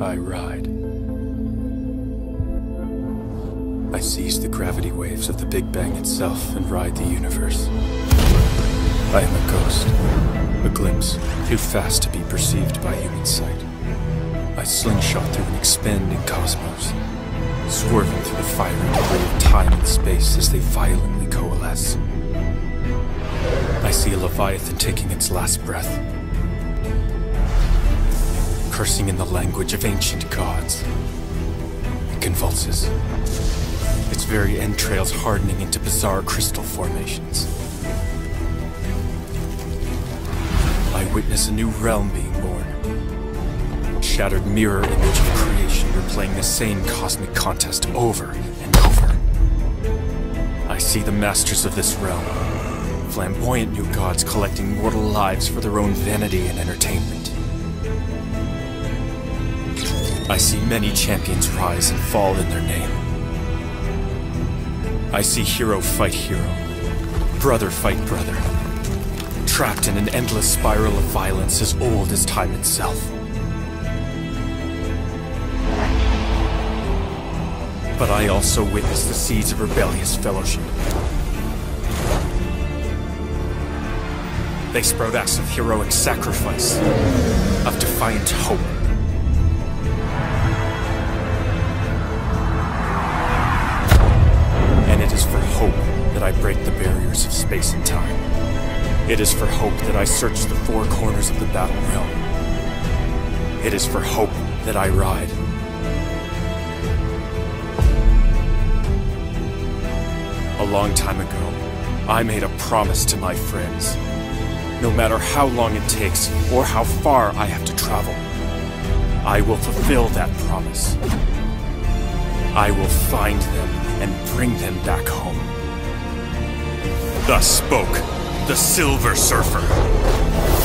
I ride. I seize the gravity waves of the Big Bang itself and ride the universe. I am a ghost, a glimpse, too fast to be perceived by human sight. I slingshot through an expanding cosmos, swerving through the fiery debris of time and space as they violently coalesce. I see a Leviathan taking its last breath, cursing in the language of ancient gods. It convulses, its very entrails hardening into bizarre crystal formations. I witness a new realm being born. Shattered mirror image of creation replaying the same cosmic contest over and over. I see the masters of this realm, flamboyant new gods collecting mortal lives for their own vanity and entertainment. I see many champions rise and fall in their name. I see hero fight hero, brother fight brother, trapped in an endless spiral of violence as old as time itself. But I also witness the seeds of rebellious fellowship. They sprout acts of heroic sacrifice, of I break the barriers of space and time. It is for hope that I search the four corners of the battle realm. It is for hope that I ride. A long time ago, I made a promise to my friends. No matter how long it takes or how far I have to travel, I will fulfill that promise. I will find them and bring them back home. Thus spoke the Silver Surfer.